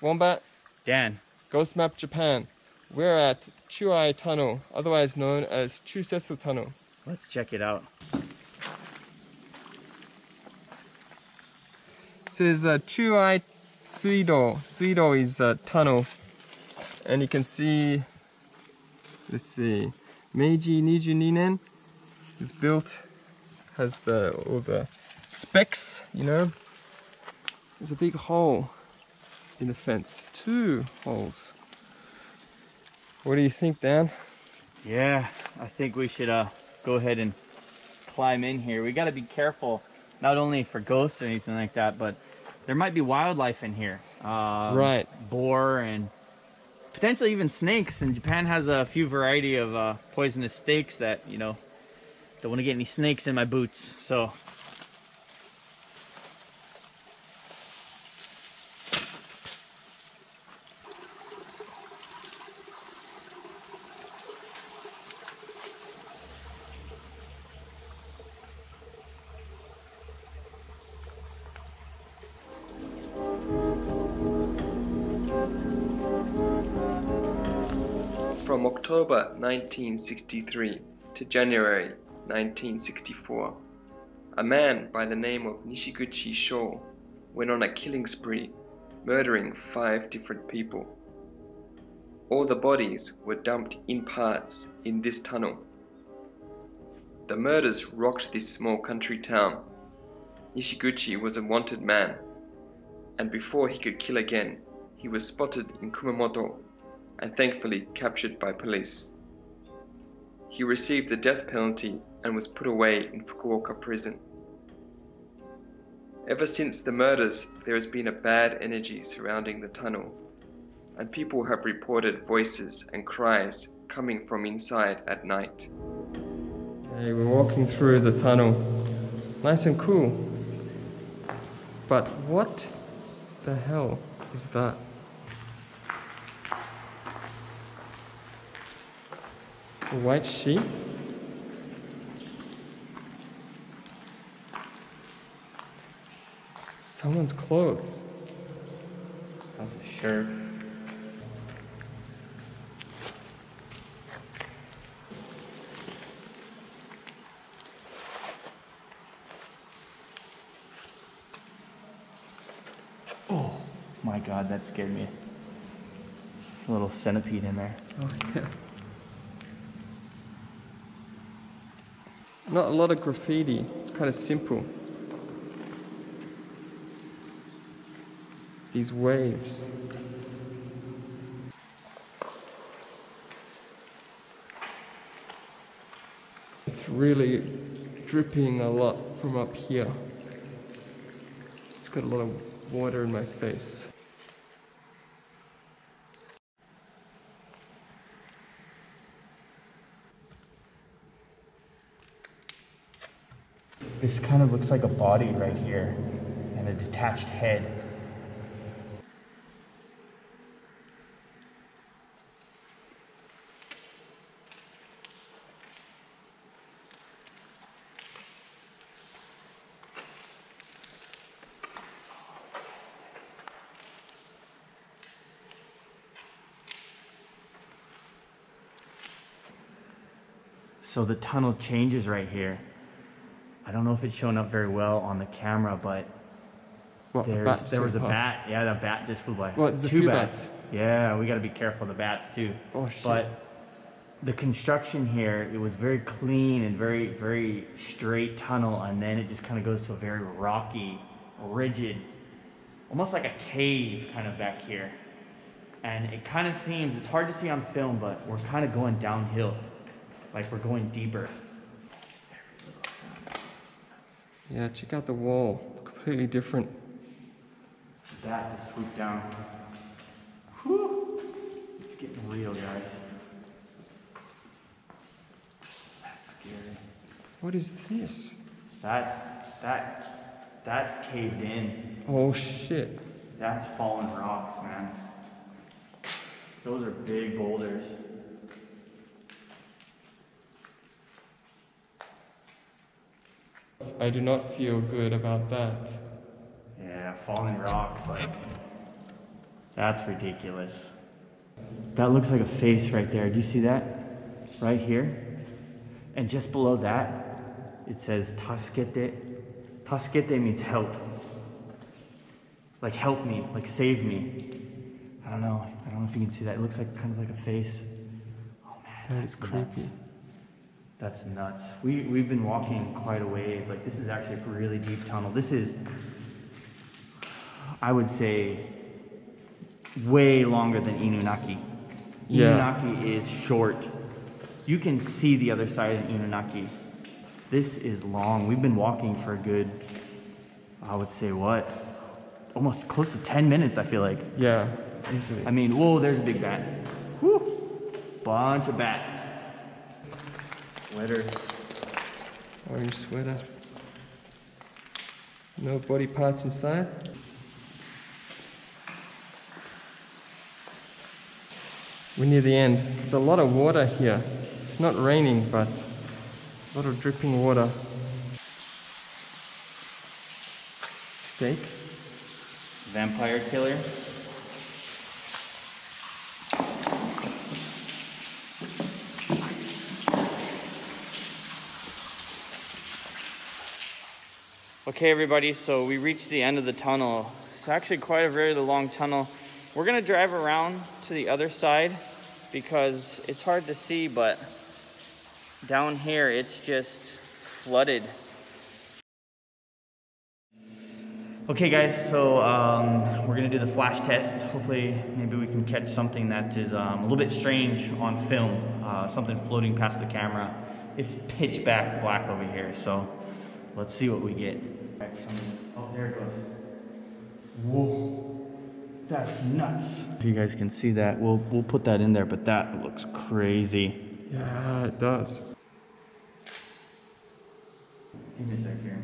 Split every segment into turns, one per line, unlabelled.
Wombat,
Dan.
Ghost Map Japan. We're at Chuai Tunnel, otherwise known as Chusetsu Tunnel.
Let's check it out.
This is uh, Chuai Suido. Suido is a tunnel, and you can see. Let's see, Meiji Niju Ninen is built, has the all the specs, you know. There's a big hole in the fence, two holes. What do you think, Dan?
Yeah, I think we should uh, go ahead and climb in here. We got to be careful, not only for ghosts or anything like that, but there might be wildlife in here. Um,
Right.
Boar and potentially even snakes. And Japan has a few variety of uh, poisonous snakes that, you know, don't want to get any snakes in my boots. So
October 1963 to January 1964, a man by the name of Nishiguchi Sho went on a killing spree, murdering five different people. All the bodies were dumped in parts in this tunnel. The murders rocked this small country town. Nishiguchi was a wanted man, and before he could kill again, he was spotted in Kumamoto and thankfully captured by police. He received the death penalty and was put away in Fukuoka prison. Ever since the murders, there has been a bad energy surrounding the tunnel, and people have reported voices and cries coming from inside at night. Hey, we're walking through the tunnel. Nice and cool. But what the hell is that? White sheep? Someone's clothes.
that's a shirt. Oh my god, that scared me. A little centipede in there.
Oh, yeah. Not a lot of graffiti, kind of simple. These waves. It's really dripping a lot from up here. It's got a lot of water in my face.
This kind of looks like a body right here and a detached head. So the tunnel changes right here. I don't know if it's showing up very well on the camera, but
What,
there's, there was a
past?
bat. Yeah, that bat just flew by.
What,
Two bats.
bats?
Yeah, we got to be careful of the bats too.
Oh, shit.
But the construction here, it was very clean and very, very straight tunnel, and then it just kind of goes to a very rocky, rigid, almost like a cave kind of back here. And it kind of seems, it's hard to see on film, but we're kind of going downhill. Like we're going deeper.
Yeah, check out the wall. Completely different.
That to swoop down. Whew. It's getting real, guys. That's scary.
What is this?
That, that, that's caved in.
Oh shit.
That's fallen rocks, man. Those are big boulders.
I do not feel good about that.
Yeah, falling rocks, like. That's ridiculous. That looks like a face right there. Do you see that? Right here? And just below that, it says Taskete. Taskete means help. Like help me, like save me. I don't know. I don't know if you can see that. It looks like kind of like a face. Oh man,
That is
that's nuts. That's nuts. We we've been walking quite a ways. Like this is actually a really deep tunnel. This is I would say way longer than Inunaki.
Yeah.
Inunaki is short. You can see the other side of Inunaki. This is long. We've been walking for a good I would say what? Almost close to 10 minutes, I feel like.
Yeah. easily.
I mean, whoa, there's a big bat. Whoo! Bunch of bats. Sweater.
Orange sweater. No body parts inside. We're near the end. It's a lot of water here. It's not raining, but a lot of dripping water. Steak.
Vampire killer. Okay, everybody, so we reached the end of the tunnel. It's actually quite a very long tunnel. We're gonna drive around to the other side because it's hard to see, but down here it's just flooded. Okay, guys, so um, we're gonna do the flash test. Hopefully, maybe we can catch something that is um, a little bit strange on film, uh, something floating past the camera. It's pitch black, black over here, so let's see what we get. Oh, there it goes. Whoa, that's nuts. If you guys can see that, we'll we'll put that in there, but that looks crazy.
Yeah, it does.
Give me a sec here.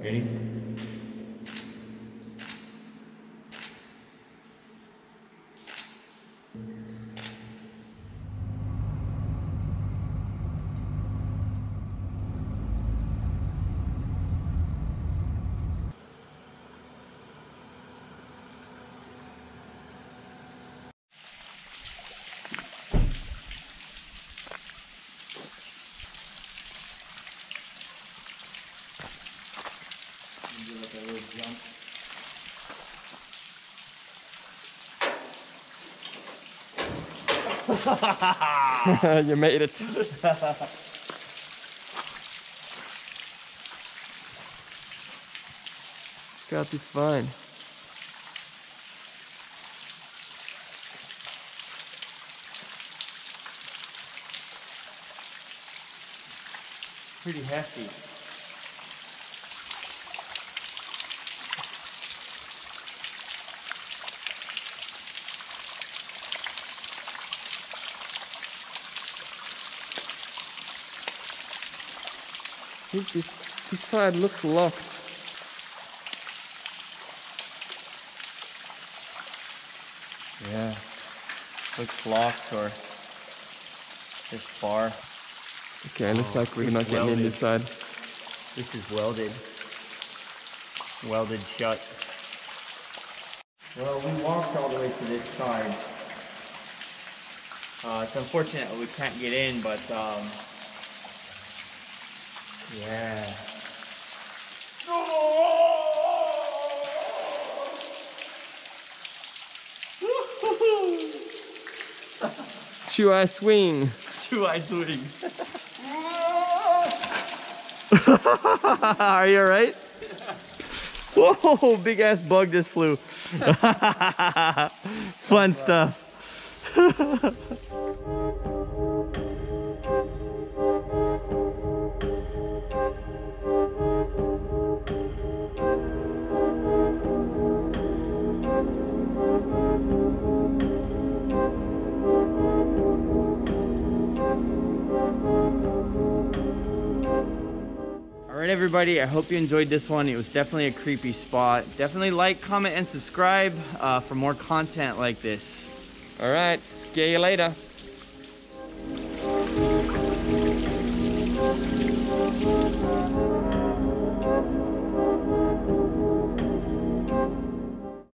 Ready? Do like a little jump.
you made it. Got this fine.
Pretty hefty.
Think this this side looks locked.
Yeah. Looks locked or this bar.
Okay, looks
Oh,
like we're not getting in this side.
This is welded. Welded shut. Well, we walked all the way to this side. Uh, it's unfortunate we can't get in, but um, yeah.
Two I swing.
Two I swing.
Are you alright? Whoa, big ass bug just flew. Fun stuff.
everybody. I hope you enjoyed this one. It was definitely a creepy spot. Definitely like, comment, and subscribe uh, for more content like this.
Alright, see you later.